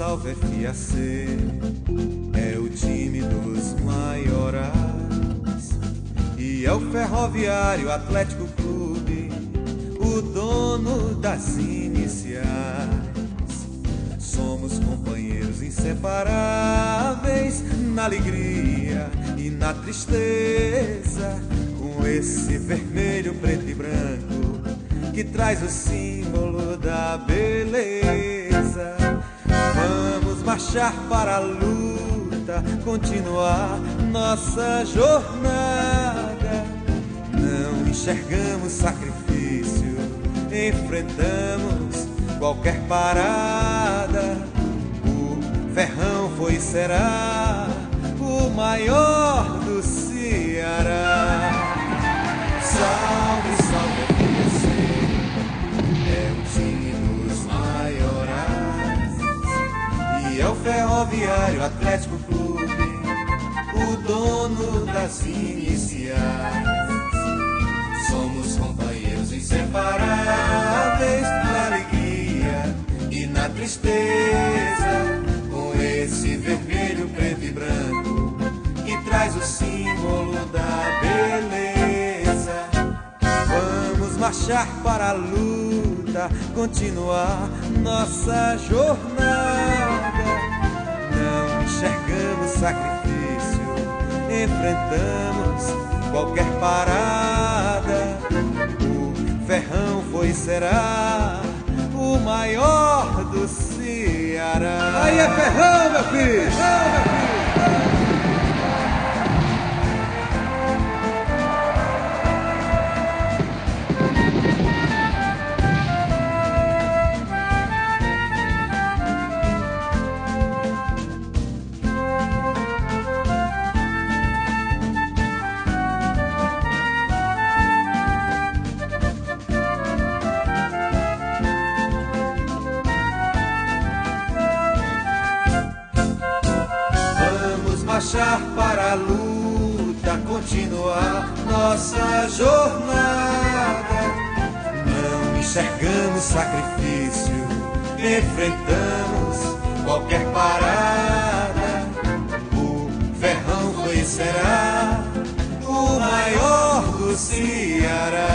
FAC é o time dos maiorais e é o Ferroviário Atlético Clube, o dono das iniciais. Somos companheiros inseparáveis na alegria e na tristeza, com esse vermelho, preto e branco que traz o símbolo da beleza. Marchar para a luta, continuar nossa jornada. Não enxergamos sacrifício, enfrentamos qualquer parada. O ferrão foi e será o maior É o Ferroviário Atlético Clube, o dono das iniciais. Somos companheiros inseparáveis na alegria e na tristeza, com esse vermelho, preto e branco que traz o símbolo da beleza. Vamos marchar para a luta, continuar nossa jornada. Não enxergamos sacrifício, enfrentamos qualquer parada. O ferrão foi e será o maior do Ceará. Aí é ferrão, meu filho! Ferrão, meu filho! Marchar para a luta, continuar nossa jornada. Não enxergamos sacrifício, enfrentamos qualquer parada. O ferrão foi e será o maior do Ceará.